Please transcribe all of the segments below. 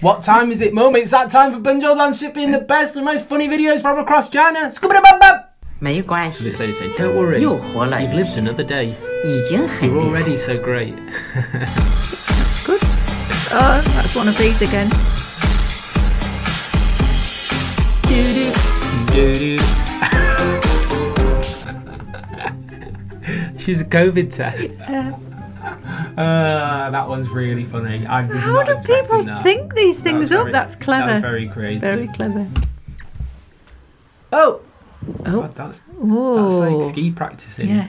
What time is it, Mom? It's that time for Benzhou Duan Shipin the best and most funny videos from across China. Scoop it up, This lady said, "Don't worry, you've lived another day. You're already so great." Good. Uh, that's one of these again. She's a COVID test. Yeah. Uh, that one's really funny. I was How do people that. think these That things up? very- That's clever. That very crazy. Very clever. Oh, Oh, God, that's that's like ski practicing. yeah,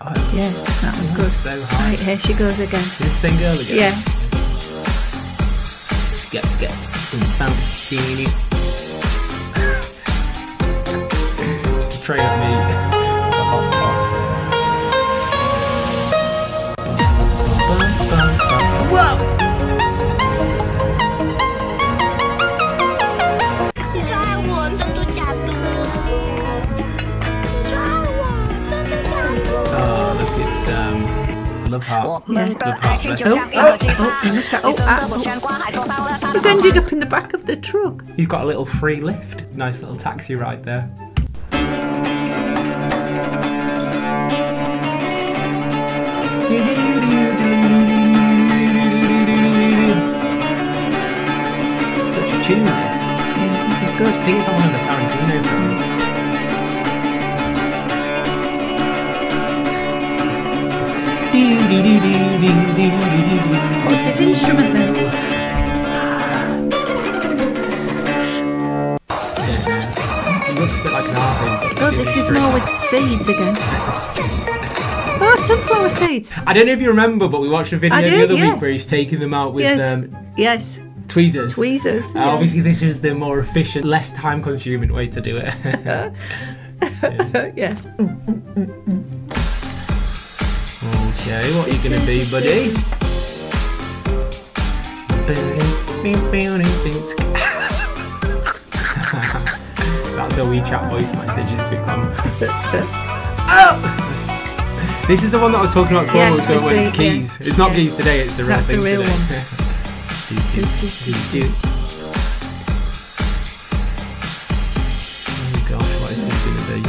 Oh, yeah, that was good. so hard. Right, here she goes again. This same girl again? Yeah. Skip, skip. Just a tray of meat. lớp họ. Yeah. Oh, oh, oh, oh, oh. He's ended up in the back of the truck. You've got a little free lift. Nice little taxi ride there. Such a tune, this. Yeah, this is good. I think it's on one of the What's this instrument then? Looks a bit like an harp. Oh, this is more with seeds again. Oh, sunflower seeds. I don't know if you remember, but we watched a video I the other yeah. week where he's taking them out with Yes. um, Yes, tweezers. tweezers. Uh, yeah. Obviously, this is the more efficient, less time-consuming way to do it. yeah. Okay, what are you gonna be, buddy? That's a WeChat voice message has become. oh! This is the one that I was talking about before, Yes, so it's the- yeah. keys. It's not Yeah. keys today, it's the real That's the real today. oh gosh, what is this gonna be?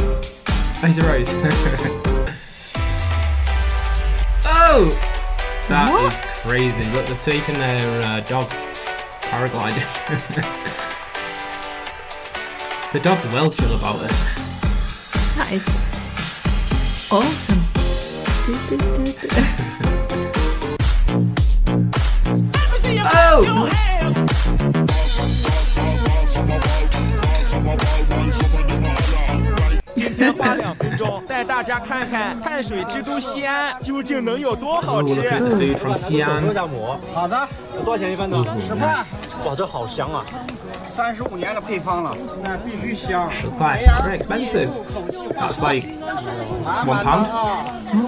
Oh, it's a rose. That is What? crazy. Look, they've taken their uh, dog paragliding. the dog's well chill about it. That is awesome. Oh! 花两分钟带大家看看碳水之都西安究竟能有多好 Oh, 吃。at the food from Xi'an. 肉夹馍，好的，多少钱一份呢？十块，哇，这好香啊！三十五年的配方了，那必须香。Quite very expensive. That's like 满 one 满的 pound. 啊！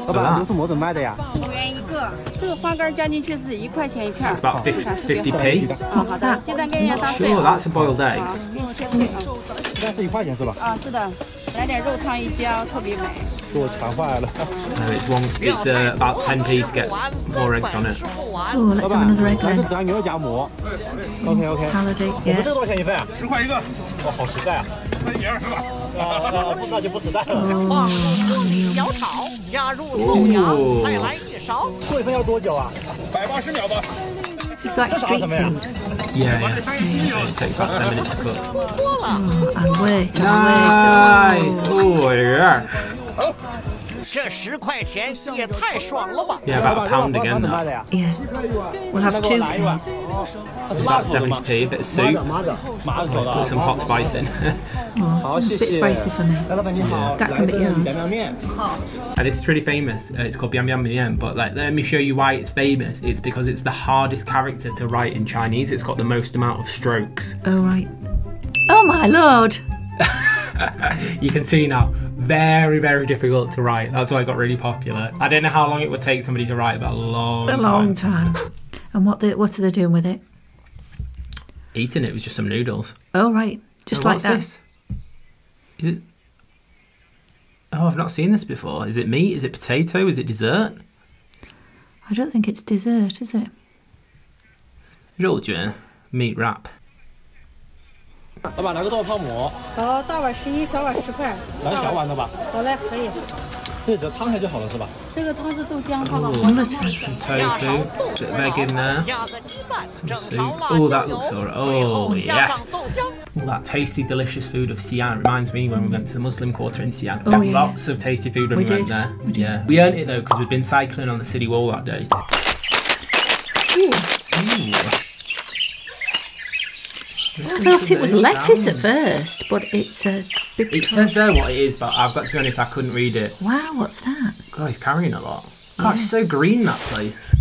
老板，牛肉馍怎么卖的呀？五元一个，这个花干加进去是一块钱一片儿。It's about fifty p 啊，好的，鸡蛋跟盐搭配 Sure, 啊。that's a boiled egg. 好，不用先配啊。应该是一块钱是吧？啊，是的，来点肉汤一浇，特别美。给我馋坏了。No, it's one. It's uh, about ten p to get more eggs on it. Oh, let's have another egg 咱是 then. 咱牛肉夹馍。OK OK。Salad egg, 我们.这多少钱一份啊？十块一个，哇，好实在啊！分一儿是吧？啊啊，不那就不实在了。Oh, 小炒，加入豆芽，再来一勺。做一份要多久啊？百八十秒吧。 it's like 这长 street 什么呀？ food. Yeah, yeah. So it takes about 10 minutes to cook. Oh, and wait, and Nice. Oh, yeah. 这十块钱也太爽了吧！ Yeah, 老 about 板 a pound 这碗 again. 怎么卖 That. 的呀？ wait. Yeah. We'll have 那给我 two 来一碗 pennies.。It's about 70p. A bit of soup. 麻子头的 Put 啊。 some hot spice in. Oh, oh, a bit spicy for me. That can be yours. And it's pretty famous. Uh, it's called Biang Biang Mian. But like, let me show you why it's famous. It's because it's the hardest character to write in Chinese. It's got the most amount of strokes. Oh right. Oh my lord. you can see now very, very difficult to write. That's why it got really popular. I don't know how long it would take somebody to write, but a long, a long time. time. and what they, what are they doing with it? Eating it was just some noodles. Oh right, just oh, like that. This? Is it? Oh, I've not seen this before. Is it meat? Is it potato? Is it dessert? I don't think it's dessert, is it? 肉卷 meat wrap. 老板拿个豆泡馍，好，大碗十一，小碗十块。来小碗的吧。好嘞，可以。这只汤开就好了是吧？这个汤是豆浆泡的。 Some tofu, bit of egg in there. 加个鸡蛋， Some 整 soup. 勺辣 Oh, 椒 that 油 looks alright. 最 Oh, 后加上 yes. 豆浆。All that tasty, delicious food of Xi'an reminds me when we went to the Muslim quarter in Xi'an. Oh, we Oh, had yeah. lots of tasty food when we, We went there. We. Yeah, we earned it though because we'd been cycling on the city wall that day. Ooh. I thought it was lettuce at first, but it's a big. It says there what it is, but I've got to be honest, I couldn't read it. Wow, what's that? God, he's carrying a lot. God, it's so green that place.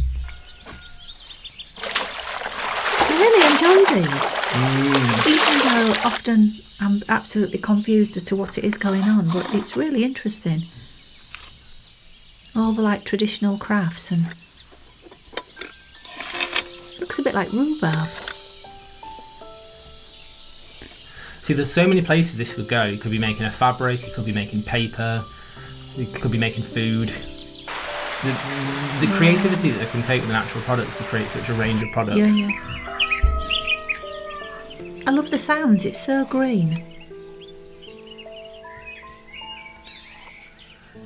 Enjoy these. Mm. Even though often I'm absolutely confused as to what it is going on, but it's really interesting. All the like traditional crafts and looks a bit like rhubarb. See, there's so many places this could go. You could be making a fabric, you could be making paper, you could be making food. The, the creativity that they can take with natural products to create such a range of products. Yeah, yeah. I love the sounds. It's so green.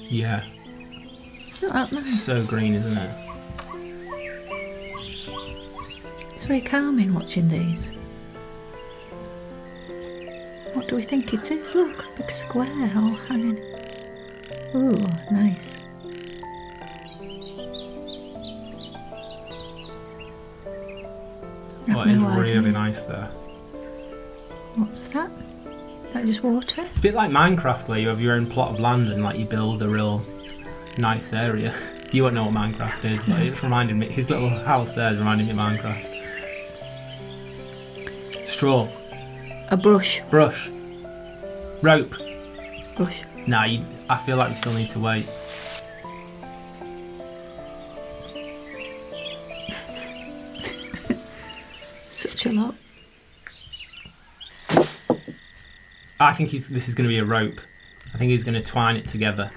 Yeah, that nice? so green, isn't it? It's very calming watching these. What do we think it is? Look, a big square all hanging. Ooh, nice. Oh, it is idea. really nice there. What's that? That just water? It's a bit like Minecraft where you have your own plot of land and like you build a real nice area. You won't know what Minecraft is, but it reminded me. His little house there is reminding me of Minecraft. Straw, A brush. brush, rope. Brush. Nah, you, I feel like we still need to wait. Such a lot. Ah, I think he's, this is going to be a rope. I think he's going to twine it together.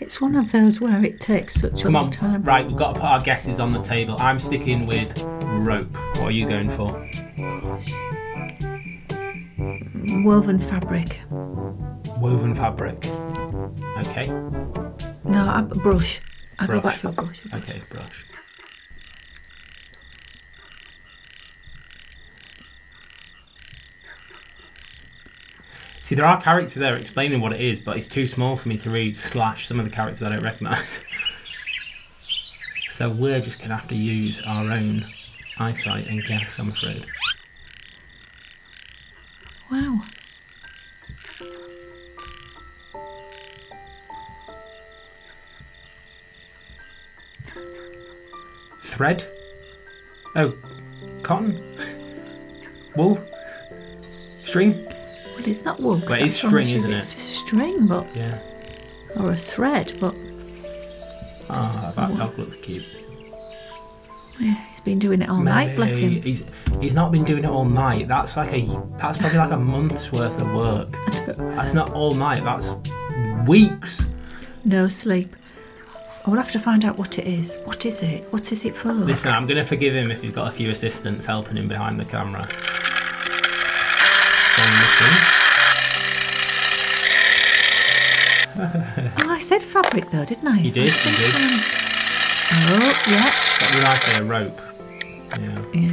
It's one of those where it takes such Come a on, long time. right? We've got to put our guesses on the table. I'm sticking with rope. What are you going for? Woven fabric. Woven fabric. Okay. No, a brush. I go back to a brush. Okay, brush. See, there are characters there explaining what it is, but it's too small for me to read, slash some of the characters I don't recognise. so we're just going to have to use our own eyesight and guess, I'm afraid. Wow. Thread? Oh, cotton? Wool? String? It's not wool. But it's string, isn't it? It's a string, but Yeah. or a thread, but Ah, that dog looks cute. yeah, he's been doing it all night. Bless him. He's he's not been doing it all night. That's like a that's probably like a month's worth of work. That's not all night. That's weeks. No sleep. I will have to find out what it is. What is it? What is it for? Listen, I'm gonna forgive him if he's got a few assistants helping him behind the camera. I said fabric though, didn't I? You did, you did. I'm- Oh, yeah, What did I say? A rope. Yeah. yeah.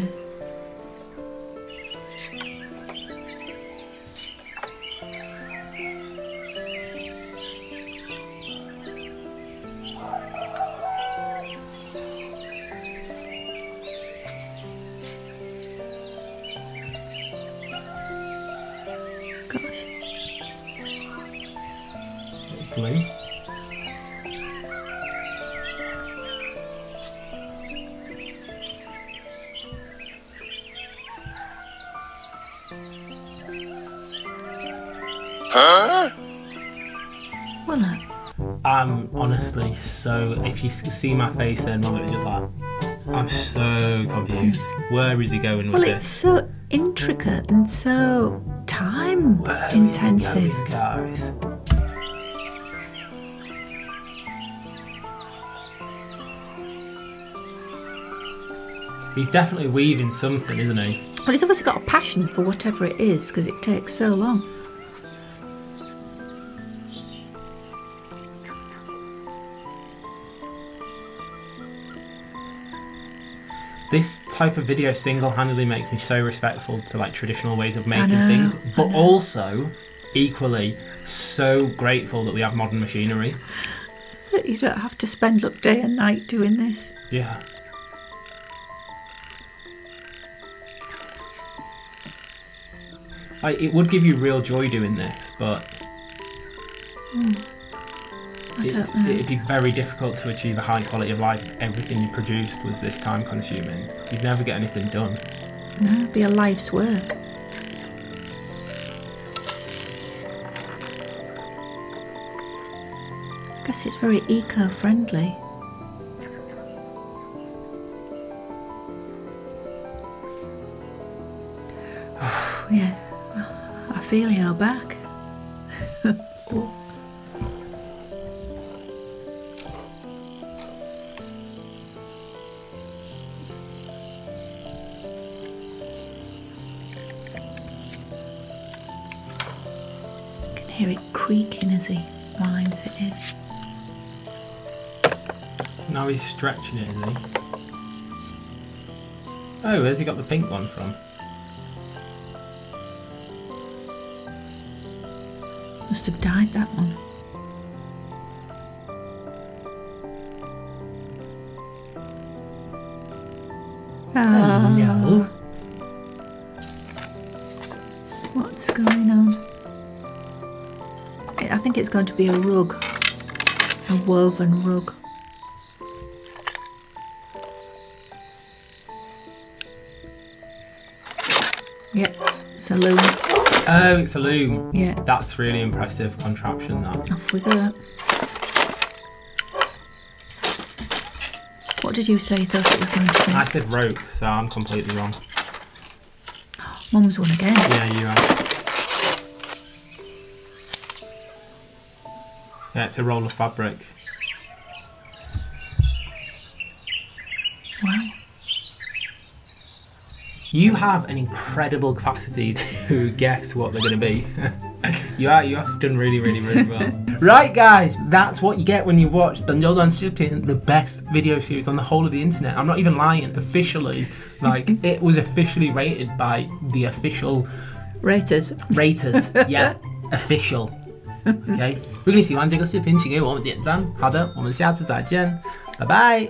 Gosh. Glue. Well, uh, I'm honestly so. If you see my face, then Mum, it was just like. I'm so confused. Where is he going with well, it's so intricate and so time Where is he intensive. going, guys? He's definitely weaving something, isn't he? Well, he's obviously got a passion for whatever it is because it takes so long. This type of video single-handedly makes me so respectful to like traditional ways of making know, things, but also equally so grateful that we have modern machinery. But you don't have to spend look day and night doing this. Yeah. Like, it would give you real joy doing this, but hmm. I it, don't know. it'd be very difficult to achieve a high quality of life if everything you produced was this time consuming. You'd never get anything done. No, it'd be a life's work. I guess it's very eco-friendly. yeah, I feel your back. Hear it creaking as he winds it in. So now he's stretching it, is he? Oh, where's he got the pink one from? Must have dyed that one. Ah, Hello. Think it's going to be a rug, a woven rug. Yep, it's a loom. Oh, it's a loom. Yeah. That's really impressive contraption, that. Off we go. What did you say you thought it was going to be? I said rope, so I'm completely wrong. Mum's one again. Yeah, you are. Yeah, it's a roll of fabric. Wow. You have an incredible capacity to guess what they're going to be. you are. You have done really, really, really well. right, guys, that's what you get when you watch Benzhou Duan Shipin, the best video series on the whole of the internet. I'm not even lying. Officially, like it was officially rated by the official Raters. raters. yeah, official. OK，如果你喜欢这个视频，请给我们点赞。好的，我们下次再见，拜拜。